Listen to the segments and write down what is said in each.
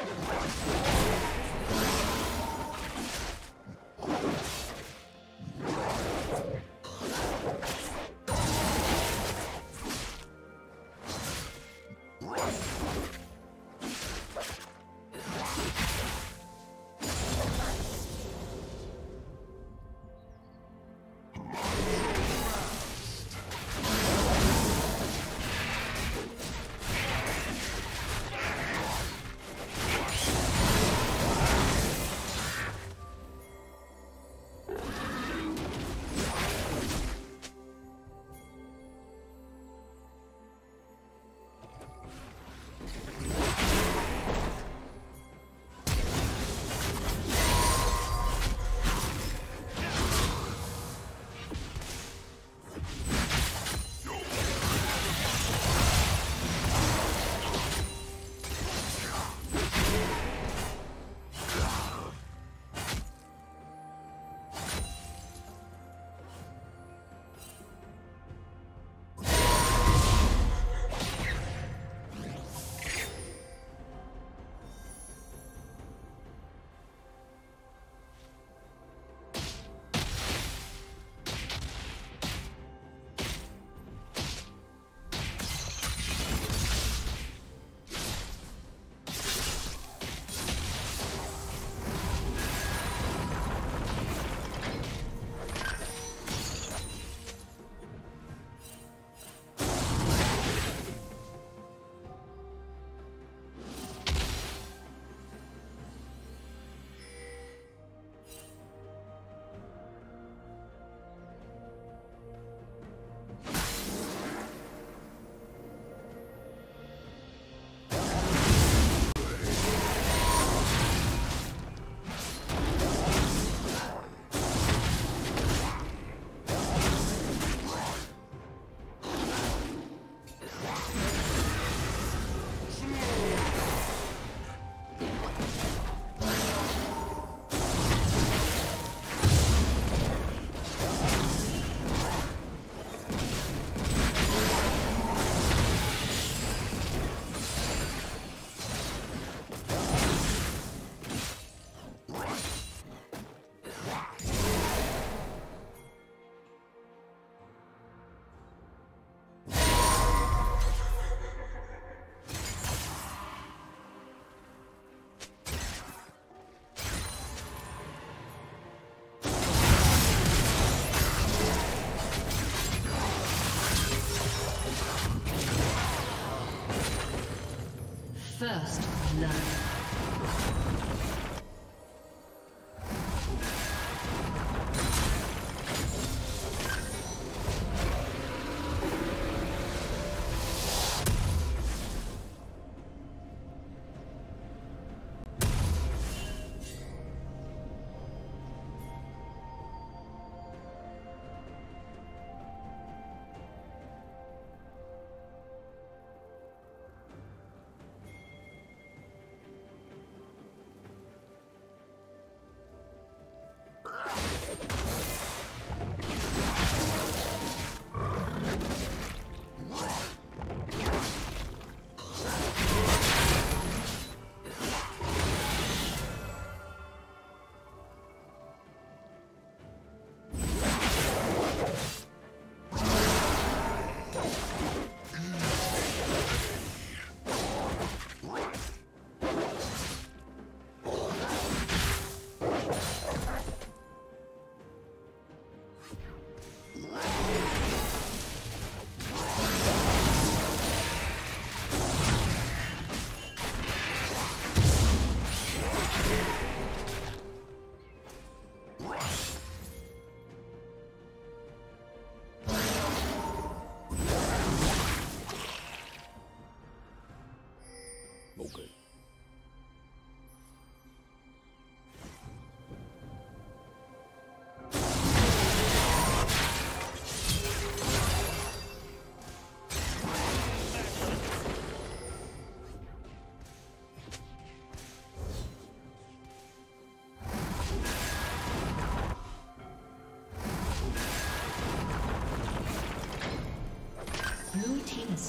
Let's go. Blood.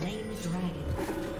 Slain the dragon.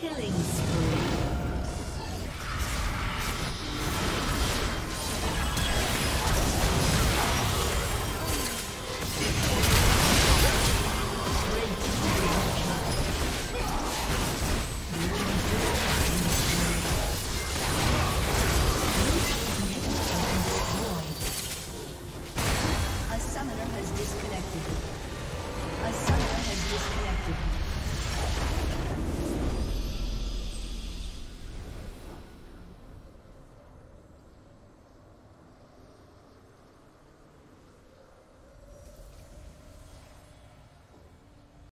Killing spree.